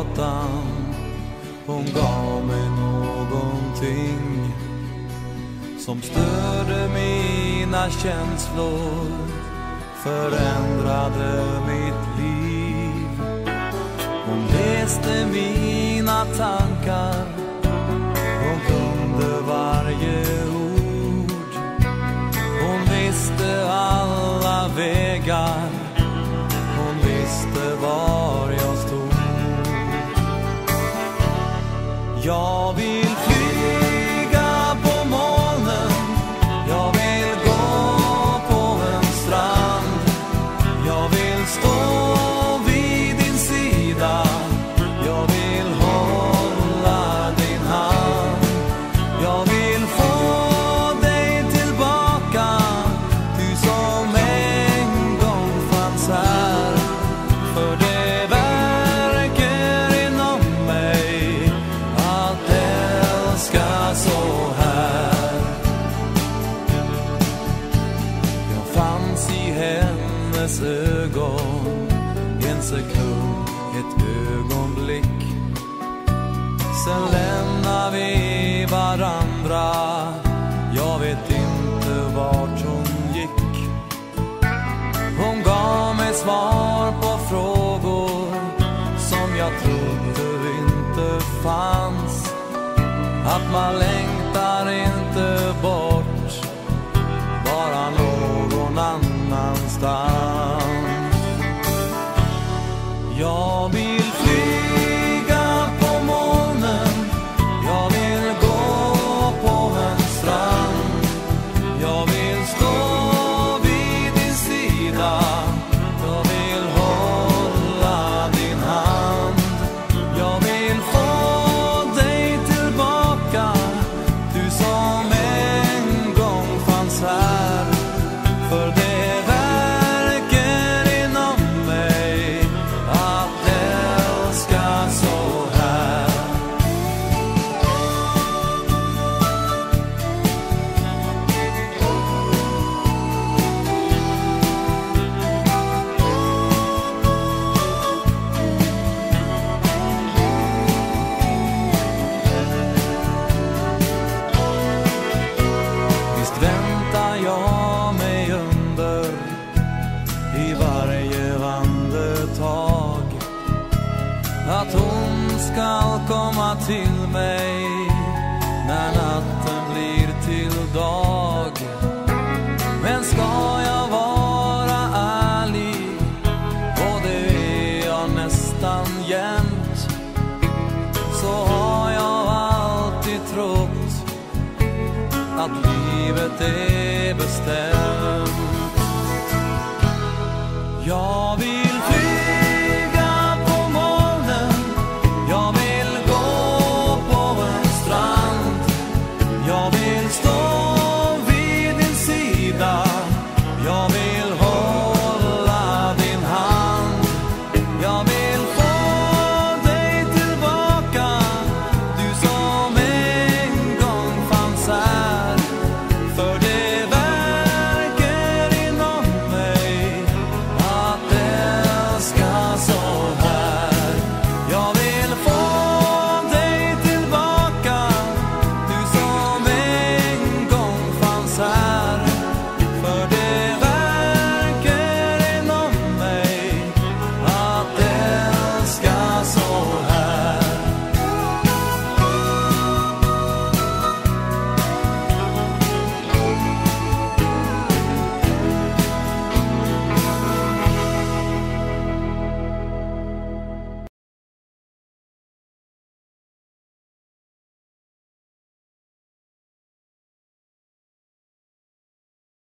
gatan. Hon gav mig någonting som störde mina känslor förändrade mitt liv. Hon läste mina tankar Hon kunde varje ord. Hon visste alla vägar Hon visste var Jag vill hennes ögon En sekund, ett ögonblick. Sen lämnar vi varandra. Jag vet inte vart hon gick. Hon gav mig svar på frågor Som jag trodde inte fanns. Att man längtar inte bort Bara någon annanstans. Jag vill väntar jag mig under i varje andetag att hon ska komma till mig när natten blir till dag. Men ska jag vara ärlig, och det är jag nästan jämt, så har jag alltid trott att livet är bestämt.